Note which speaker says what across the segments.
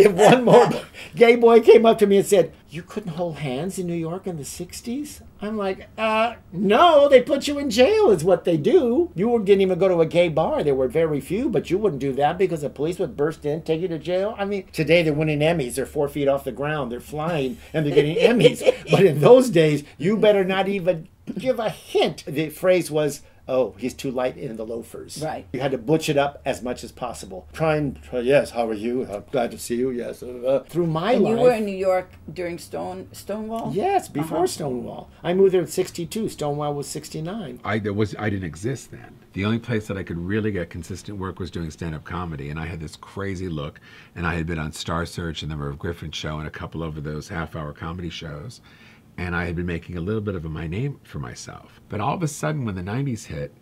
Speaker 1: if one more gay boy came up to me and said, You couldn't hold hands in New York in the 60s? I'm like, uh, no, they put you in jail, is what they do. You didn't even go to a gay bar. There were very few, but you wouldn't do that because the police would burst in, take you to jail. I mean, today they're winning Emmys. They're four feet off the ground. They're flying and they're getting Emmys. But in those days, you better not even give a hint. The phrase was, oh, he's too light in the loafers.
Speaker 2: Right.
Speaker 1: You had to butch it up as much as possible. Try and, try, yes, how are you? I'm glad to see you. Yes. Uh, through my
Speaker 2: And
Speaker 1: life.
Speaker 2: you were in New York during Stone Stonewall.
Speaker 1: Yes, before
Speaker 2: Uh-huh.
Speaker 1: Stonewall. I moved there in 62. Stonewall was 69.
Speaker 3: I there was I didn't exist then. The only place that I could really get consistent work was doing stand-up comedy, and I had this crazy look, and I had been on Star Search and the Merv Griffin show and a couple of those half-hour comedy shows, and I had been making a little bit of a my name for myself. But all of a sudden, when the '90s hit,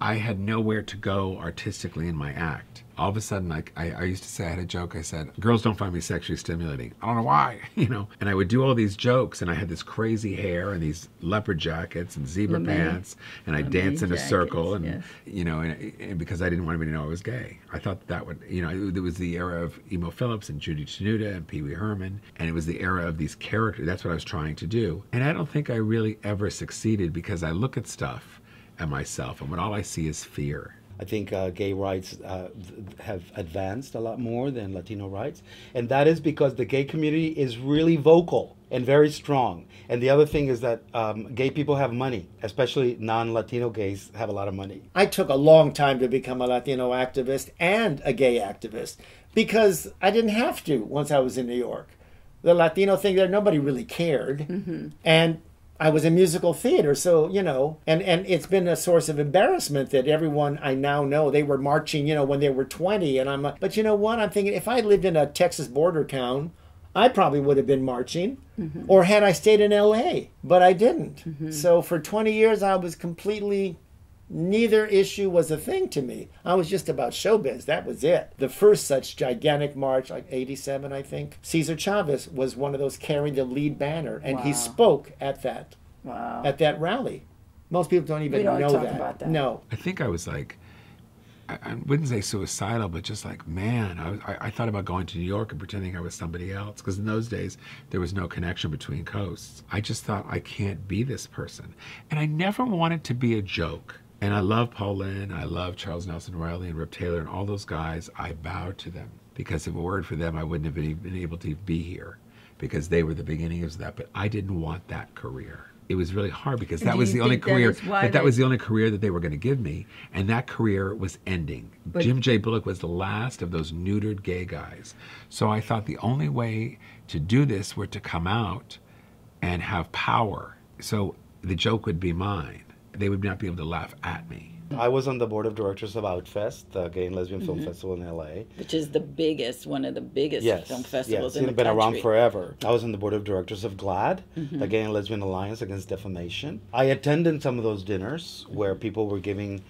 Speaker 3: I had nowhere to go artistically in my act. All of a sudden, like I, I used to say, I had a joke. I said, "Girls don't find me sexually stimulating." I don't know why, you know. And I would do all these jokes, and I had this crazy hair and these leopard jackets and zebra pants, and I would dance in a
Speaker 2: jackets,
Speaker 3: circle, and
Speaker 2: yes.
Speaker 3: you know, and, and because I didn't want anybody to know I was gay, I thought that would, you know, it, was the era of Emo Philips and Judy Tenuta and Pee Wee Herman, and it was the era of these characters. That's what I was trying to do, and I don't think I really ever succeeded because I look at stuff at myself, and what all I see is fear.
Speaker 4: I think uh, gay rights uh, have advanced a lot more than Latino rights. And that is because the gay community is really vocal and very strong. And the other thing is that um, gay people have money, especially non Latino gays have a lot of money.
Speaker 1: I took a long time to become a Latino activist and a gay activist because I didn't have to once I was in New York. The Latino thing there, nobody really cared. And I was in musical theater, so you know, and and it's been a source of embarrassment that everyone I now know they were marching, you know, when they were twenty, and I'm, like, but you know what? I'm thinking if I lived in a Texas border town, I probably would have been marching, mm-hmm. or had I stayed in L.A., but I didn't. Mm-hmm. So for twenty years, I was completely neither issue was a thing to me. I was just about showbiz. That was it. The first such gigantic march, like 87, I think, Cesar Chavez was one of those carrying the lead banner, and he spoke at that
Speaker 2: Wow.
Speaker 1: at that rally. Most people don't even
Speaker 2: We don't
Speaker 1: know
Speaker 2: talk
Speaker 1: that.
Speaker 2: about that.
Speaker 1: No.
Speaker 3: I think I was like, I, I wouldn't say suicidal, but just like, man, I, was, I, I thought about going to New York and pretending I was somebody else. Because in those days, there was no connection between coasts. I just thought, I can't be this person. And I never wanted to be a joke. And I love Paul Lynde, I love Charles Nelson Reilly and Rip Taylor and all those guys. I bow to them because if it weren't for them, I wouldn't have been, able to be here because they were the beginning of that. But I didn't want that career. It was really hard because
Speaker 2: And
Speaker 3: that was the only
Speaker 2: that
Speaker 3: career that, that
Speaker 2: they-
Speaker 3: was the only career that they were going to give me, and that career was ending.
Speaker 2: But-
Speaker 3: Jim J. Bullock was the last of those neutered gay guys. So I thought the only way to do this were to come out and have power. So the joke would be mine. They would not be able to laugh at me.
Speaker 4: I was on the board of directors of Outfest, the Gay and Lesbian Film Festival in LA.
Speaker 2: Which is the biggest, one of the biggest
Speaker 4: Yes,
Speaker 2: film festivals
Speaker 4: yes,
Speaker 2: in the
Speaker 4: it's been
Speaker 2: country.
Speaker 4: around forever. I was on the board of directors of GLAAD,
Speaker 2: Mm-hmm.
Speaker 4: the Gay and Lesbian Alliance Against Defamation. I attended some of those dinners where people were giving,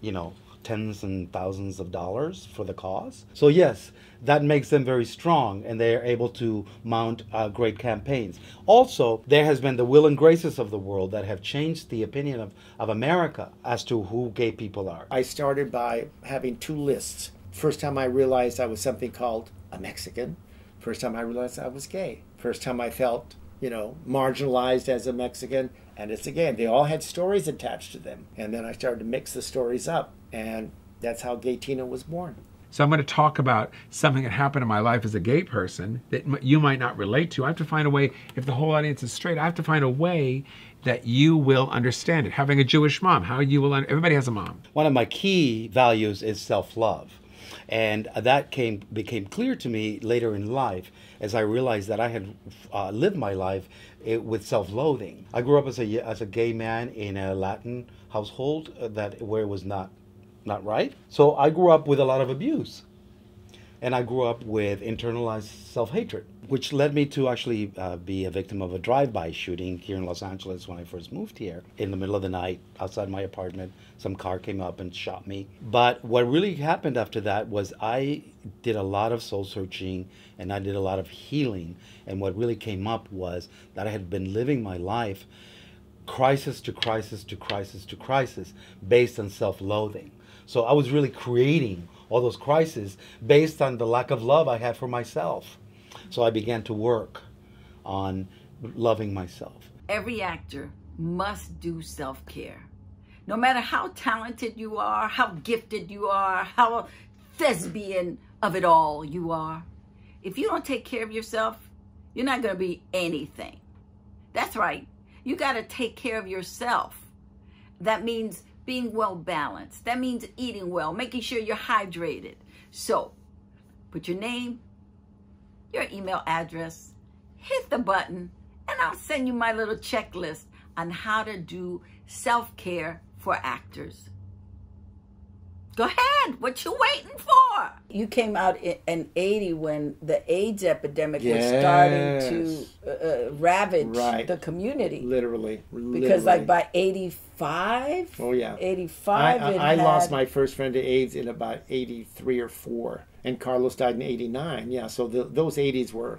Speaker 4: you know, tens and thousands of dollars for the cause. So yes, that makes them very strong, and they are able to mount uh, great campaigns. Also, there has been the will and graces of the world that have changed the opinion of, of America as to who gay people are.
Speaker 1: I started by having two lists. First time I realized I was something called a Mexican. First time I realized I was gay. First time I felt, you know, marginalized as a Mexican. And it's again, they all had stories attached to them. And then I started to mix the stories up. And that's how Gaytino was born.
Speaker 3: So I'm going to talk about something that happened in my life as a gay person that you might not relate to. I have to find a way, if the whole audience is straight, I have to find a way that you will understand it. Having a Jewish mom, how you will, un- everybody has a mom.
Speaker 4: one of my key values is self-love and that came became clear to me later in life as i realized that i had uh, lived my life eh, with self-loathing. I grew up as a as a gay man in a latin household uh, that where it was not not right. So i grew up with a lot of abuse and I grew up with internalized self hatred, which led me to actually uh, be a victim of a drive by shooting here in Los Angeles when I first moved here. In the middle of the night, outside my apartment, some car came up and shot me. But what really happened after that was I did a lot of soul searching and I did a lot of healing. And what really came up was that I had been living my life crisis to crisis to crisis to crisis based on self loathing. So I was really creating all those crises based on the lack of love I had for myself. So I began to work on loving myself.
Speaker 2: Every actor must do self care. No matter how talented you are, how gifted you are, how thespian of it all you are, if you don't take care of yourself, you're not going to be anything. That's right. You got to take care of yourself. That means being well balanced. That means eating well, making sure you're hydrated. So, put your name, your email address, hit the button, and I'll send you my little checklist on how to do self care for actors. Go ahead. What you waiting for? You came out in 80 when the AIDS epidemic was starting to uh, uh, ravage
Speaker 1: Right.
Speaker 2: the community.
Speaker 1: Literally.
Speaker 2: Because like by 85,
Speaker 1: Oh yeah.
Speaker 2: 85,
Speaker 1: I,
Speaker 2: it
Speaker 1: I, I lost my first friend to AIDS in about '83 or four, and Carlos died in '89. Yeah, so the, those '80s were,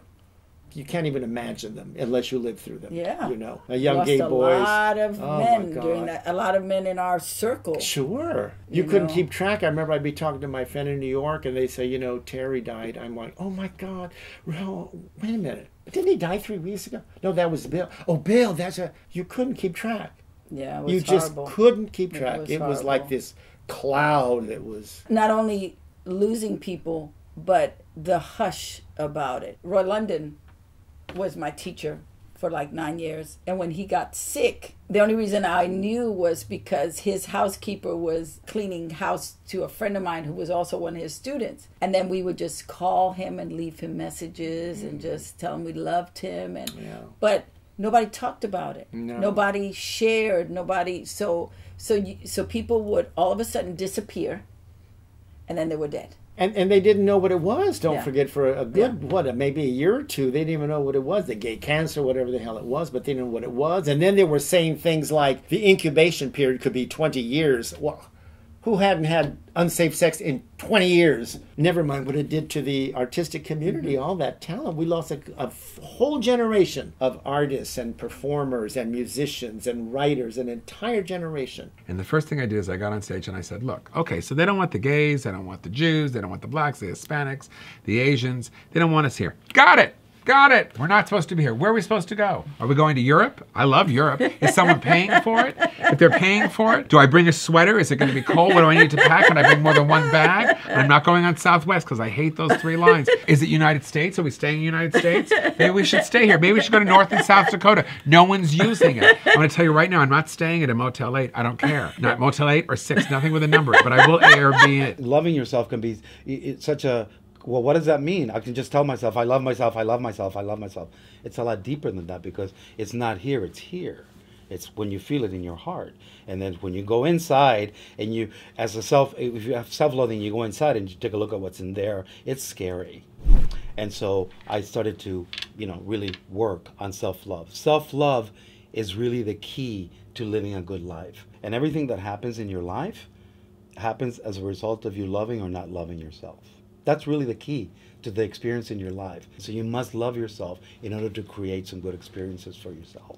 Speaker 1: you can't even imagine them unless you lived through them.
Speaker 2: Yeah.
Speaker 1: you know, a young
Speaker 2: lost
Speaker 1: gay
Speaker 2: a lot of
Speaker 1: Oh,
Speaker 2: men during that. A lot of men in our circle.
Speaker 1: Sure. You,
Speaker 2: You
Speaker 1: couldn't
Speaker 2: know?
Speaker 1: keep track. I remember I'd be talking to my friend in New York, and they say, you know, Terry died. I'm like, oh my God. No, wait a minute. Didn't he die three weeks ago? No, that was Bill. Oh, Bill, that's a. You couldn't keep track.
Speaker 2: Yeah, it was
Speaker 1: You just
Speaker 2: horrible.
Speaker 1: couldn't keep track.
Speaker 2: It was
Speaker 1: It was like this cloud that was.
Speaker 2: Not only losing people, but the hush about it. Roy London was my teacher for like nine years. And when he got sick, the only reason I knew was because his housekeeper was cleaning house to a friend of mine who was also one of his students. And then we would just call him and leave him messages and mm. just tell him we loved him. And
Speaker 1: Yeah.
Speaker 2: but nobody talked about it.
Speaker 1: No.
Speaker 2: Nobody shared. Nobody. So so you, so people would all of a sudden disappear, and then they were dead.
Speaker 1: And, and they didn't know what it was. Don't
Speaker 2: Yeah.
Speaker 1: forget, for a good what, maybe a year or two, they didn't even know what it was. The gay cancer, whatever the hell it was, but they didn't know what it was. And then they were saying things like the incubation period could be twenty years. Well, who hadn't had unsafe sex in twenty years? Never mind what it did to the artistic community.
Speaker 2: Mm-hmm.
Speaker 1: All that talent, we lost a whole generation of artists and performers and musicians and writers, an entire generation.
Speaker 3: And the first thing I did is I got on stage and I said, look, okay, so they don't want the gays, they don't want the Jews, they don't want the blacks, the Hispanics, the Asians. They don't want us here. Got it. Got it. We're not supposed to be here. Where are we supposed to go? Are we going to Europe? I love Europe. Is someone paying for it? If they're paying for it, do I bring a sweater? Is it going to be cold? What do I need to pack? Can I bring more than one bag? I'm not going on Southwest because I hate those three lines. Is it United States? Are we staying in the United States? Maybe we should stay here. Maybe we should go to North and South Dakota. No one's using it. I'm going to tell you right now, I'm not staying at a Motel 8. I don't care. Not Motel 8 or 6, nothing with a number, but I will Airbnb it.
Speaker 4: loving yourself can be it's such a well what does that mean? I can just tell myself i love myself i love myself i love myself. It's a lot deeper than that because it's not here it's here. It's when you feel it in your heart. And then when you go inside and you as a self if you have self-loathing you go inside and you take a look at what's in there it's scary. And so i started to you know really work on self-love. Self-love is really the key to living a good life. And everything that happens in your life happens as a result of you loving or not loving yourself. That's really the key to the experience in your life. So you must love yourself in order to create some good experiences for yourself.